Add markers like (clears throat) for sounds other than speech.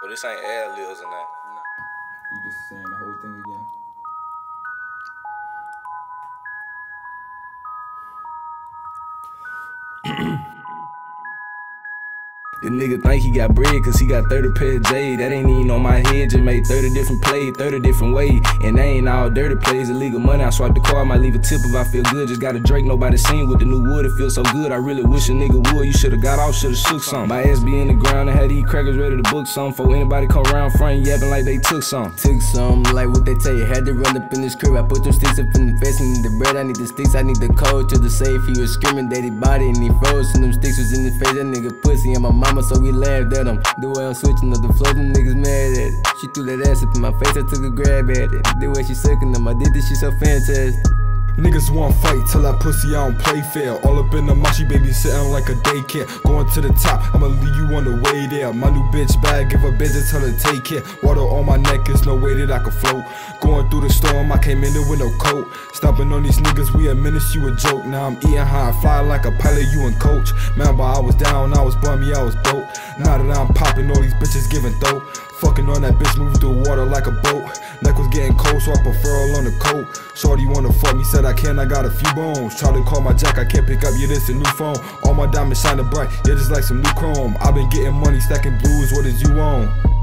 But this ain't ad libs or nothing. You just saying the whole thing again. (clears throat) The nigga think he got bread cause he got 30 pair of. That ain't even on my head, just made 30 different plays, 30 different ways. And they ain't all dirty plays, illegal money. I swipe the car, I might leave a tip if I feel good. Just got a Drake, nobody seen with the new wood, it feels so good. I really wish a nigga would. You should've got off, should've shook some. My ass be in the ground and had these crackers ready to book something. For anybody come around front yapping like they took some. Took some, like what they tell you. Had to run up in this crib. I put them sticks up in the face. I need the bread, I need the sticks, I need the code to the safe. He was screaming that he body and he froze. And them sticks was in his face. That nigga pussy and my mama, so we laughed at him. The way I'm switching up the flow, them niggas mad at it. She threw that ass up in my face, I took a grab at it. The way she sucking I did this shit so fantastic. Niggas want fight till that pussy I don't play fair. All up in the mashi, baby, sitting like a daycare. Going to the top, I'ma leave you on the way there. My new bitch bag, give her business, tell her take care. Water on my neck, there's no way that I can float. Going through the storm, I came in there with no coat. Stopping on these niggas, we a menace, you a joke. Now I'm eating high, fly like a pilot, you and coach. But I was down, I was bummy, I was broke. Now that I'm popping, all these bitches giving dope. Fucking on that bitch, moving through water like a boat. Neck was getting cold, so I prefer on the coat. Shorty wanna fuck me, said I can, I got a few bones. Try to call my jack, I can't pick up, yeah, this a new phone. All my diamonds shining bright, yeah, just like some new chrome. i been getting money, stacking blues, what is you on?